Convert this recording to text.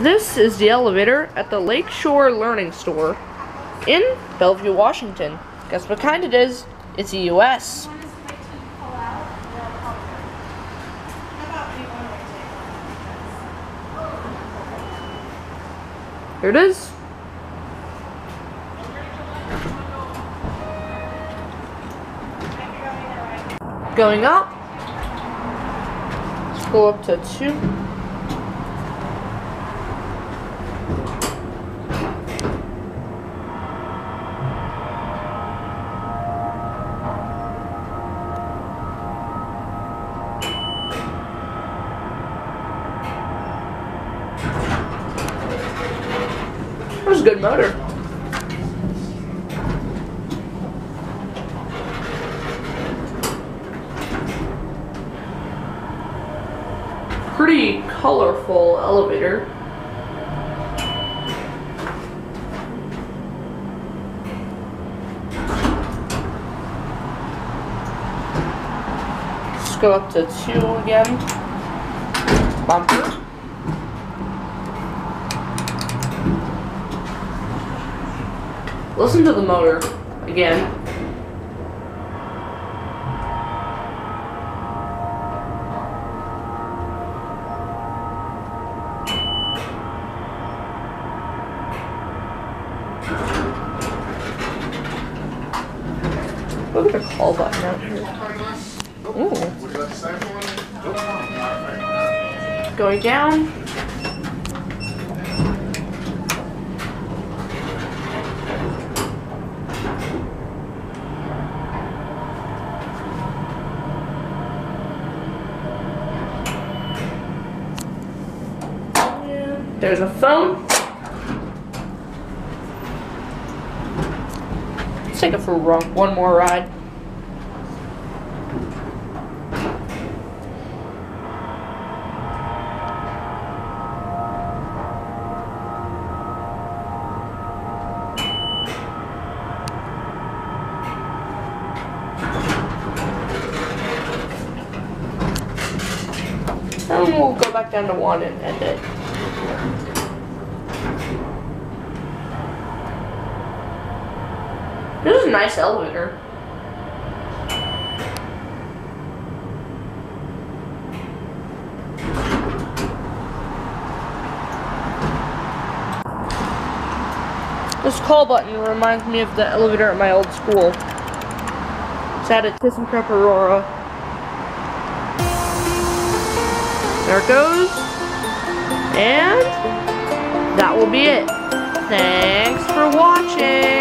This is the elevator at the Lakeshore Learning Store in Bellevue, Washington. Guess what kind it is? It's a US. Here it is. Going up. Let's go up to two. Good motor. Pretty colorful elevator. Let's go up to two again. Bumper. Listen to the motor again. Look at the call button out here. Ooh. Going down. There's a phone. Let's take it for one more ride. And we'll go back down to one and end it. This is a nice elevator. This call button reminds me of the elevator at my old school. It's at a ThyssenKrupp Aurora. There it goes. And that will be it. Thanks for watching.